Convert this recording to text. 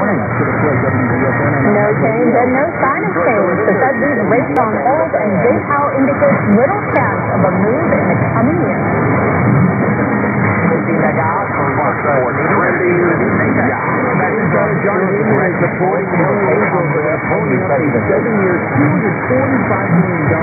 No change and no sign of change. The Fed leaves rates on hold, and Jay Powell indicates little chance of a move in the coming year. Seven years, $245 million.